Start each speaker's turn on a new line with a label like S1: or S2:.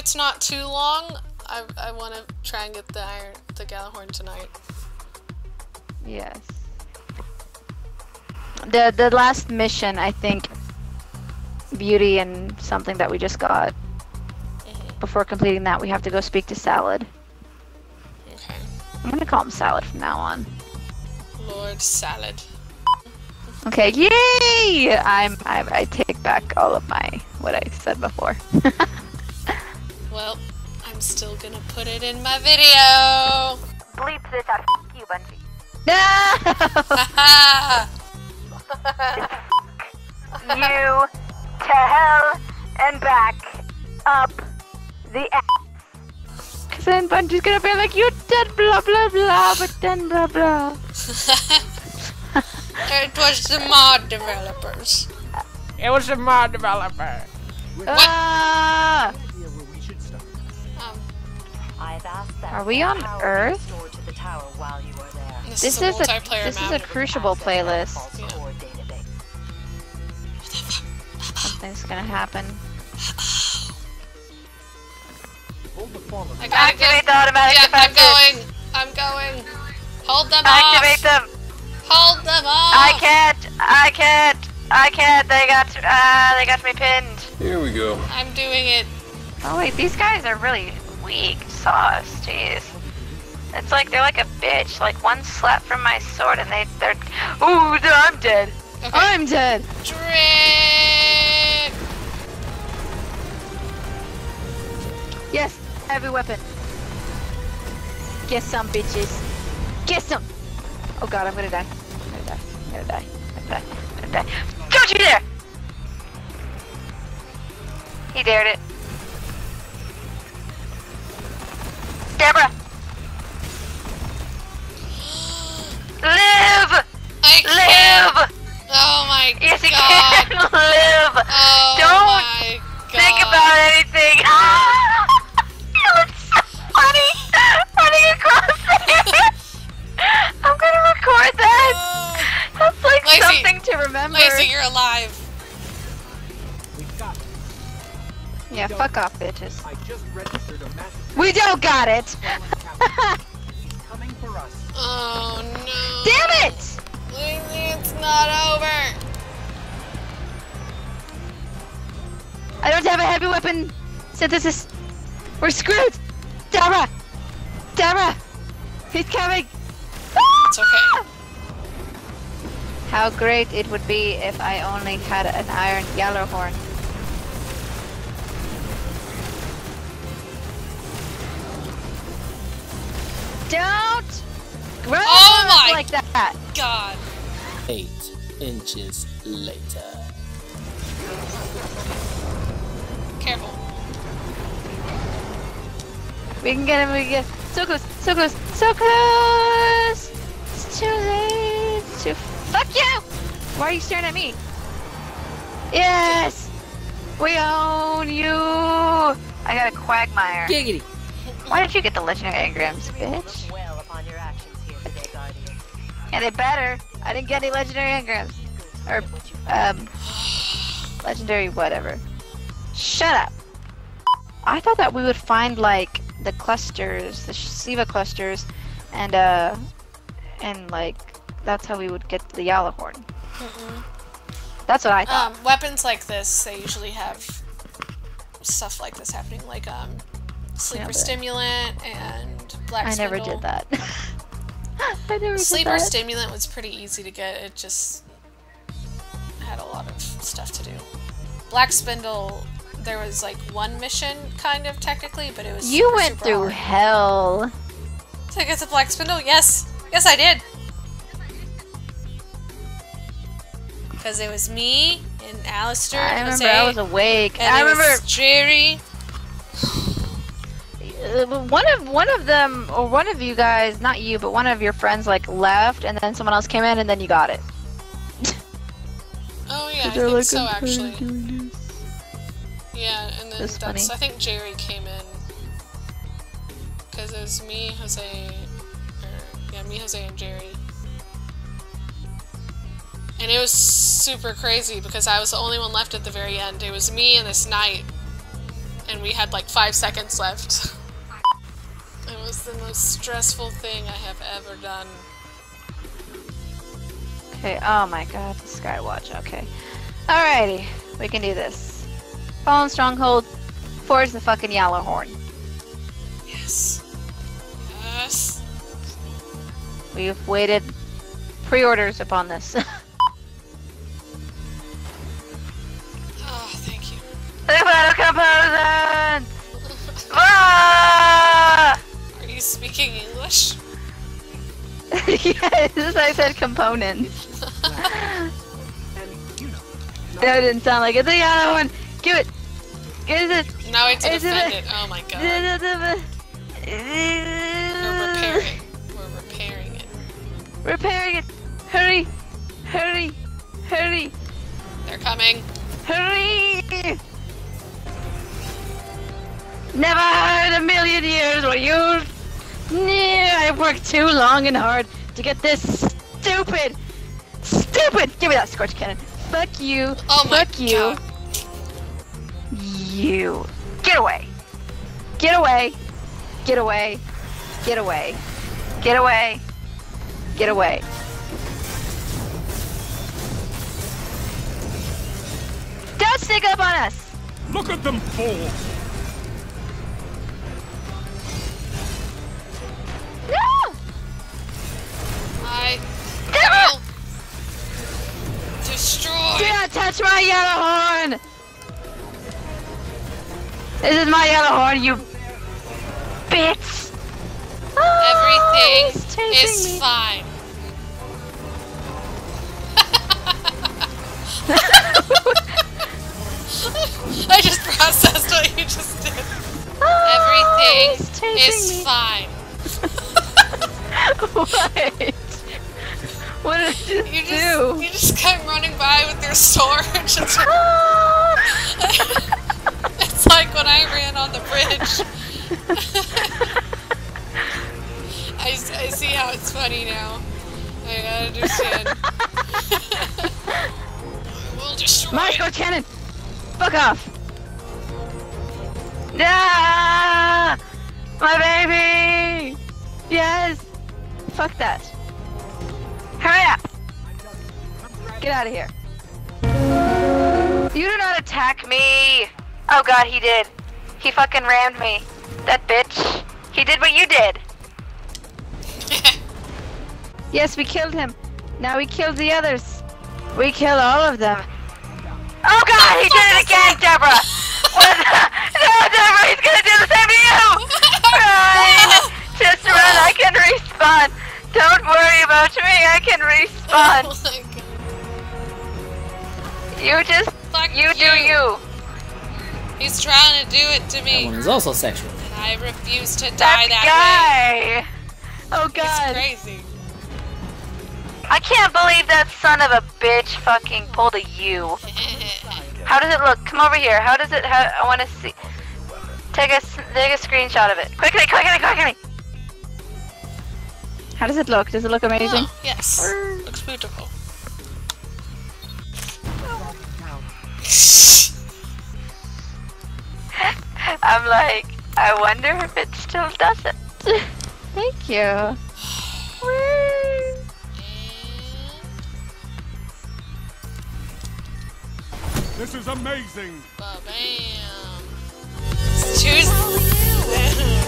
S1: it's not too long, I, I want to try and get the iron, the Gjallarhorn tonight.
S2: Yes. The the last mission, I think, beauty and something that we just got. Mm-hmm. Before completing that, we have to go speak to Salad.
S1: Okay.
S2: I'm gonna call him Salad from now on.
S1: Lord Salad.
S2: Okay, yay! I'm I, I take back all of my what I said before.
S1: Well, I'm still gonna put it in my video.
S3: Bleep this out. F you, Bungie.
S2: no!
S1: Haha!
S3: You to hell and back up the ass.
S2: Cause then Bungie's gonna be like, you did blah blah blah, but then blah blah.
S1: it was the mod developers.
S4: It was a mod developer.
S2: Ah! Are we on Earth?
S3: restored to the tower while you are there.
S1: this,
S2: This
S1: is a
S2: is a this is a Crucible playlist.
S1: Yeah.
S2: Something's gonna happen.
S1: I gotta
S3: Activate the automatic
S1: Yeah, I'm going. I'm going. Hold them
S3: Activate
S1: off.
S3: them.
S1: Hold them off.
S3: I can't. I can't. I can't. They got. Uh, they got me pinned.
S5: Here we go.
S1: I'm doing it.
S3: Oh wait, these guys are really weak sauce. Jeez. It's like they're like a bitch. Like one slap from my sword and they they're. Ooh, I'm dead.
S1: Okay.
S2: I'm dead.
S1: Drip.
S2: Yes, heavy weapon. Get some bitches. Get some. Oh god, I'm gonna die. I'm gonna die. I'm gonna die. I'm gonna die.
S3: I'm gonna die. Don't you dare! He dared it. Deborah! Live!
S1: I can't.
S3: Live!
S1: Oh my
S3: Yes, you
S1: god.
S3: can live!
S1: Oh
S3: Don't
S1: my god.
S3: Think about anything! it looks so funny! Running across it! I'm gonna record that!
S1: Oh.
S3: That's like
S1: Lacey.
S3: something to remember.
S1: Lacey, you're alive.
S2: Yeah, fuck off, bitches.
S6: I just registered a
S2: We don't got it.
S6: coming for us.
S1: Oh no.
S2: Damn it!
S1: Lacey, it's not over.
S2: I don't have a heavy weapon synthesis. We're screwed. Dara, Dara, he's coming.
S1: It's okay.
S2: How great it would be if I only had an iron Gjallarhorn. Don't grab
S1: Oh my-
S2: like that.
S1: God.
S5: Eight inches later.
S1: Careful.
S2: We can get him. We can get so close, so close, so close. It's too late. It's too. Fuck you! Why are you staring at me? Yes, we own you.
S3: I got a quagmire.
S4: Giggity.
S3: Why did you get the legendary engrams, bitch?
S7: well upon your actions here today, Guardian.
S2: Yeah, they better. I didn't get any legendary engrams. Or, um, legendary whatever. Shut up. I thought that we would find, like, the clusters, the Siva clusters, and, uh, and, like, that's how we would get the Gjallarhorn. That's what I thought.
S1: Um, weapons like this, they usually have stuff like this happening, like um, sleeper
S2: but-
S1: stimulant and black.
S2: I never did that. I never
S1: Sleeper
S2: did that.
S1: stimulant was pretty easy to get. It just had a lot of stuff to do. Black spindle, there was like one mission, kind of technically, but it was
S2: You
S1: super,
S2: went
S1: super
S2: through
S1: hard.
S2: hell.
S1: to get the black spindle. Yes, yes, I did. Because it was me and Alistair.
S2: I
S1: and
S2: remember
S1: Jose,
S2: I was awake.
S1: And
S2: I remember
S1: Jerry.
S2: Uh, one of one of them or one of you guys, not you, but one of your friends like left, and then someone else came in, and then you got it.
S1: Oh yeah, I think
S2: like,
S1: so
S2: "I'm
S1: actually. Yeah, and then
S2: That's
S1: that's,
S2: funny.
S1: I think Jerry came in because it was me, Jose, or yeah, me, Jose, and Jerry. And it was super crazy because I was the only one left at the very end. It was me and this knight, and we had like five seconds left. The most stressful thing I have ever done.
S2: Okay, oh my god, the Skywatch, okay. Alrighty, we can do this. Fallen Stronghold, forge the fucking Gjallarhorn.
S1: Yes. Yes.
S2: We've waited pre-orders upon this.
S1: Oh, thank you.
S2: yes, I said components. That didn't sound like it. The other one! Give it! Give it!
S1: Now I have to
S2: Is it
S1: defend it. Oh my god. We're repairing. We're repairing it.
S2: Repairing it! Hurry! Hurry! Hurry!
S1: They're coming.
S2: Hurry! Never heard a million years where you. Yeah, I've worked too long and hard to get this stupid, stupid. Give me that scorch cannon. Fuck you.
S1: Oh my
S2: Fuck you.
S1: god.
S2: You. Get away. Get away. Get away. Get away. Get away. Get away. Don't sneak up on us.
S8: Look at them fall!
S2: My Gjallarhorn! This is my Gjallarhorn, you bitch! Oh,
S1: Everything
S2: he's
S1: is
S2: me.
S1: fine. I just processed what you just did.
S2: Oh,
S1: Everything is
S2: me.
S1: fine.
S2: what? What did You
S1: just
S2: do?
S1: you just come running by with your sword. Just- it's like when I ran on the bridge. I, I see how it's funny now. I understand. I will destroy.
S2: My scorch cannon! Fuck off! Yeah! My baby! Yes! Fuck that. Hurry up! Get out of here.
S3: You do not attack me! Oh god, he did. He fucking rammed me. That bitch. He did what you did.
S2: Yes, we killed him. Now we killed the others. We kill all of them.
S3: Oh god, he did it again, Deborah! What the- no, Deborah, he's gonna do the same to you! Run! Just run, I can respawn. Don't worry about me, I can respawn.
S1: Oh my god.
S3: You just,
S1: Fuck
S3: you do you.
S1: He's trying to do it to me.
S5: That
S1: me.
S5: one is also sexual.
S1: and I refuse to die
S3: That
S1: that
S3: guy!
S2: Oh
S1: way. It's
S2: god.
S1: crazy.
S3: I can't believe that son of a bitch fucking pulled a U. How does it look? Come over here. How does it? How, I want to see. Take a take a screenshot of it. Quickly, quickly, quickly.
S2: How does it look? Does it look amazing?
S1: Oh, yes. Looks beautiful.
S3: I'm like, I wonder if it still does it.
S2: Thank you.
S8: This is amazing.
S1: Ba bam. Choose.